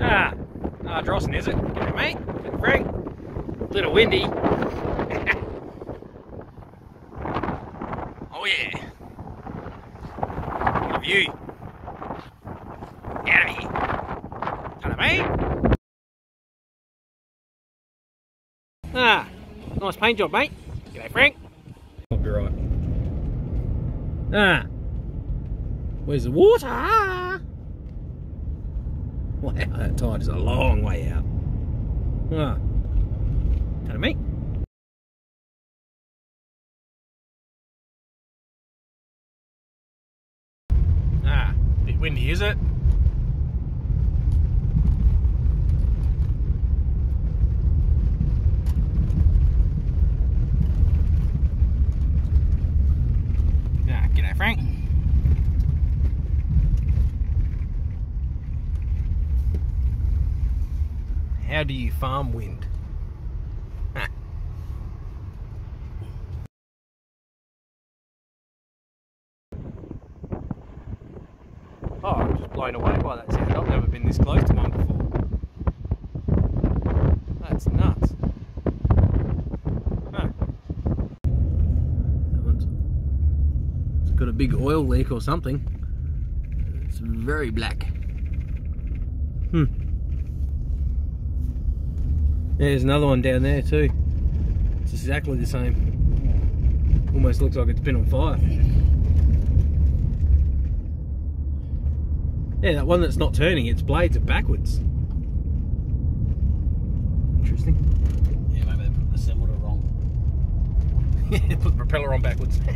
Ah, ah, Drossen, is it? G'day, mate. Frank. Little windy. oh yeah. What a view. Out of here. Hello, mate. Ah, nice paint job, mate. G'day, Frank. I'll be right. Ah, where's the water? That tide is a long way out. Ah, hello, mate. Ah, bit windy, is it? Ah, g'day, Frank. How do you farm wind? Oh, I'm just blown away by that sound. I've never been this close to one before. That's nuts. That one's got a big oil leak or something. It's very black. Hmm. There's another one down there too. It's exactly the same. Almost looks like it's been on fire. Yeah, that one that's not turning, its blades are backwards. Interesting. Yeah, maybe they assembled it wrong. Put the propeller on backwards.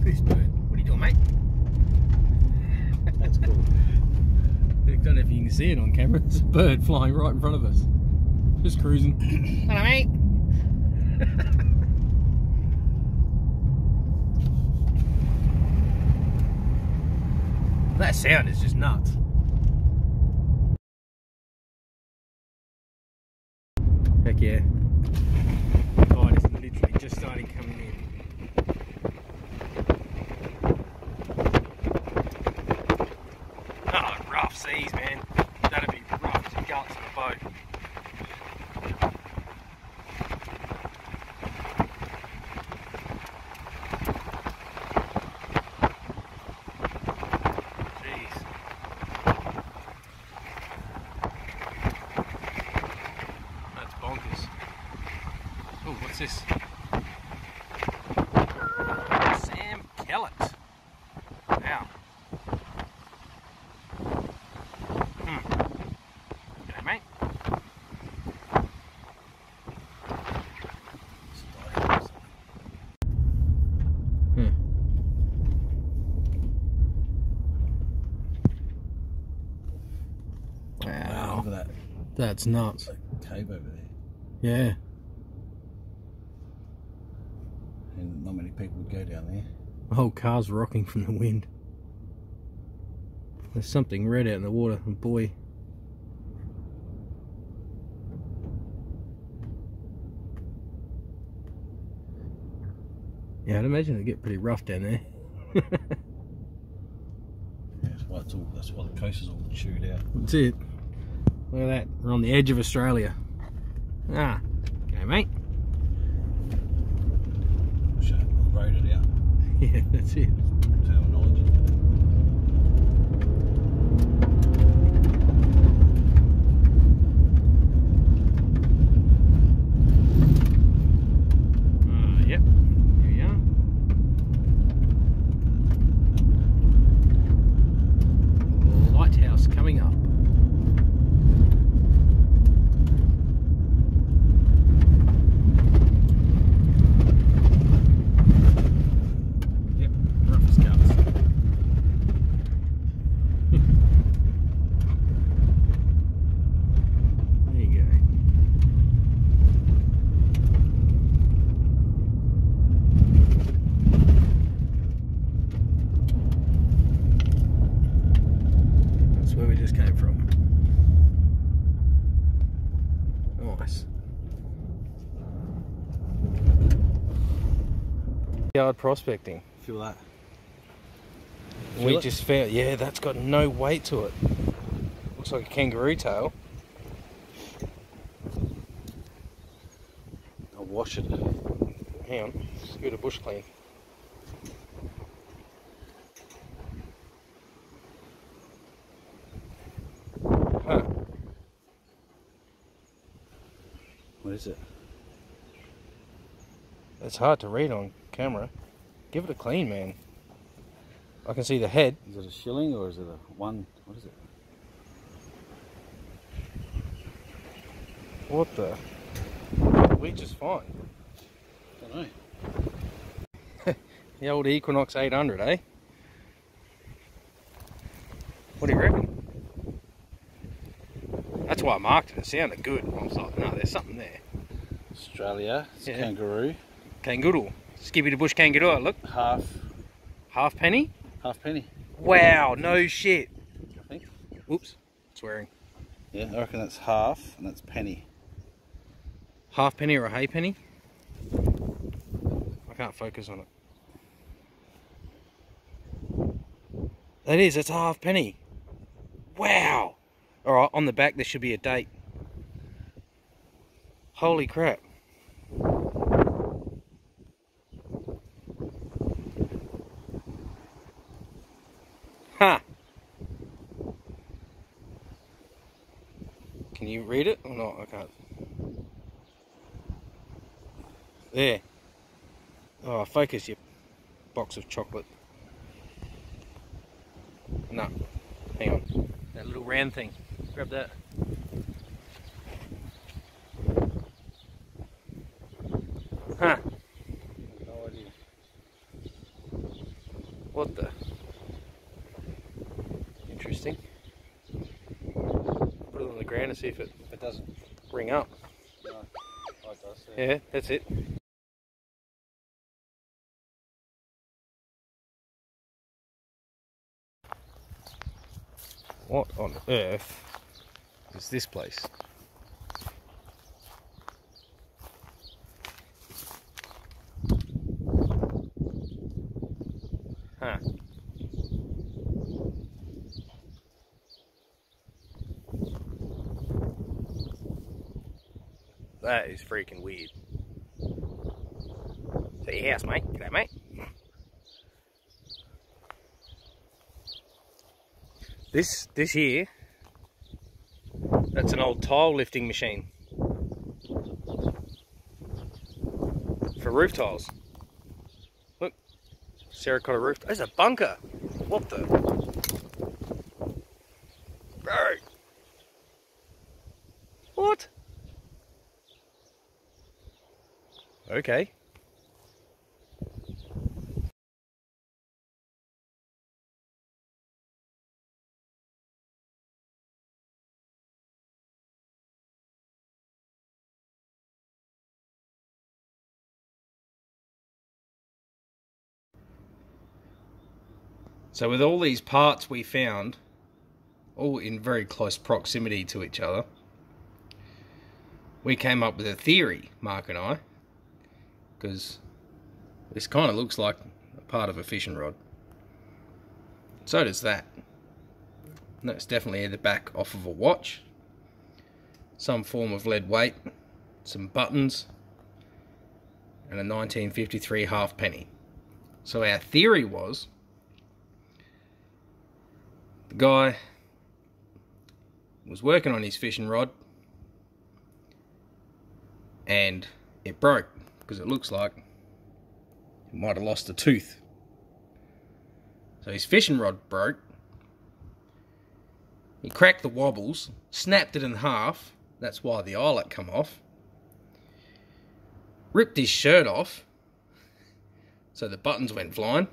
this bird. What are you doing, mate? That's cool. I don't know if you can see it on camera. There's a bird flying right in front of us. Just cruising. Hello, mate. that sound is just nuts. Heck yeah. Oh, it's literally just starting coming in. Oh, rough seas, man. That'd be rough as the guts of a boat. Jeez. That's bonkers. Oh, what's this? Sam Kellett. Wow. Hmm. G'day, mate. Hmm. Wow, look at that That's nuts. cave over there. Yeah. And not many people would go down there. The whole car's rocking from the wind. There's something red out in the water, and boy. Yeah, I'd imagine it'd get pretty rough down there. Yeah, that's why it's all. That's why the coast is all chewed out. That's it. Look at that. We're on the edge of Australia. Ah. Okay, mate. It out. Yeah, that's it. Terminology. Uh, yep. Here we are. Lighthouse coming up. Yep, rough as guts. there you go. That's where we just came from. Nice. Yard prospecting. Feel that? we it? just found, yeah, that's got no weight to it. Looks like a kangaroo tail. I'll wash it. Hang on, give it a bush clean. Huh. What is it? It's hard to read on camera. Give it a clean, man. I can see the head. Is it a shilling or is it a one? What is it? What the? We just fine. don't know. The old Equinox 800, eh? What do you reckon? That's why I marked it. It sounded good. I was like, no, there's something there. Australia. It's Yeah. kangaroo. Kangaroo. Skippy the bush kangaroo. Look, Half, half penny. half penny. Wow, no shit. I think. Whoops, swearing. Yeah, I reckon that's half and that's penny. Half penny or a hay penny? I can't focus on it. That is, it's a half penny. Wow. Alright, on the back there should be a date. Holy crap. Huh. Can you not? I can't. There. Oh, focus, you box of chocolate. No. Hang on. That little round thing. Grab that. Huh. No idea. What the? Interesting. Put it on the ground and see if it It doesn't. Ring up. No. Oh, does. Yeah, that's it. What on earth is this place? Huh. That is freaking weird. Say yes, mate. G'day, mate. This, this here, that's an old tile lifting machine. For roof tiles. Look, terracotta roof. There's a bunker. What the? Bro. What? Okay. So with all these parts we found, all in very close proximity to each other, we came up with a theory, Mark and I, because this kind of looks like a part of a fishing rod. So does that. That's definitely the back off of a watch, some form of lead weight, some buttons, and a 1953 half penny. So our theory was the guy was working on his fishing rod and it broke because it looks like he might have lost a tooth. So his fishing rod broke. He cracked the wobbles, snapped it in half. That's why the eyelet come off. Ripped his shirt off, so the buttons went flying.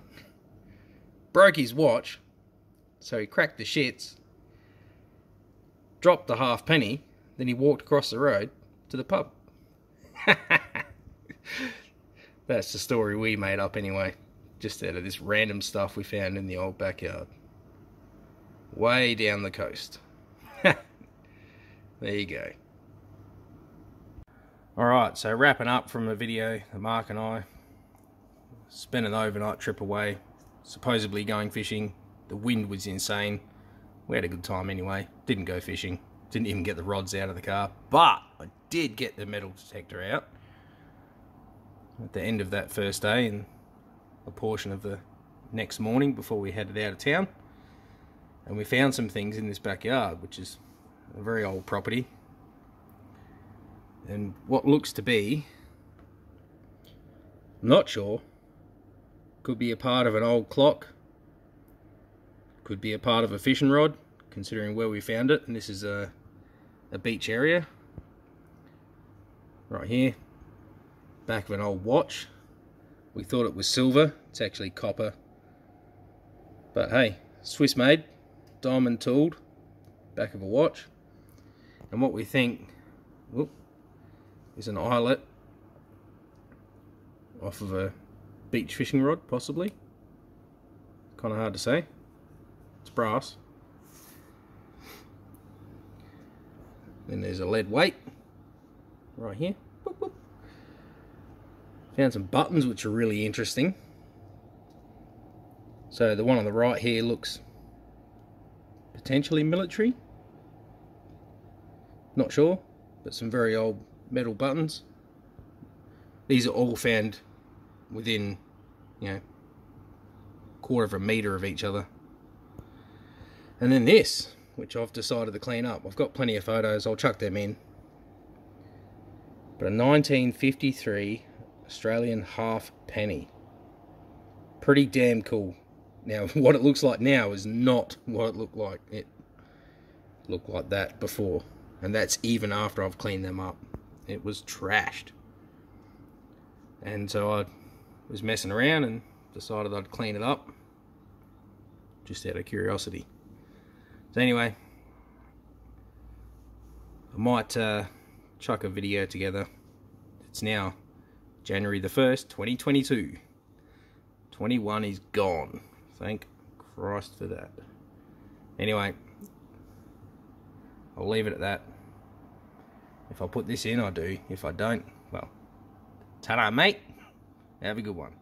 Broke his watch, so he cracked the shits. Dropped the half penny, then he walked across the road to the pub. That's the story we made up anyway. Just out of this random stuff we found in the old backyard. Way down the coast. there you go. Alright, so wrapping up from the video, Mark and I spent an overnight trip away, supposedly going fishing. The wind was insane. we had a good time anyway. Didn't go fishing. Didn't even get the rods out of the car. But I did get the metal detector out at the end of that first day and a portion of the next morning before we headed out of town. And we found some things in this backyard, which is a very old property. And what looks to be, I'm not sure, could be a part of an old clock, could be a part of a fishing rod, considering where we found it. And this is a, a beach area, right here, back of an old watch. We thought it was silver, it's actually copper. But hey, Swiss made, diamond tooled, back of a watch. And what we think whoop, is an eyelet off of a beach fishing rod, possibly. Kind of hard to say. It's brass. Then there's a lead weight right here. Boop, boop. Found some buttons which are really interesting. So the one on the right here looks potentially military. Not sure, but some very old metal buttons. These are all found within, you know, quarter of a meter of each other. And then this, which I've decided to clean up. I've got plenty of photos, I'll chuck them in. But a 1953 Australian half penny. Pretty damn cool. Now, what it looks like now is not what it looked like. It looked like that before. And that's even after I've cleaned them up. It was trashed. And so I was messing around and decided I'd clean it up. Just out of curiosity. So anyway, I might uh, chuck a video together. It's now January the 1st, 2022. 21 is gone. Thank Christ for that. Anyway, I'll leave it at that. If I put this in, I do. If I don't, well, ta-da, mate. Have a good one.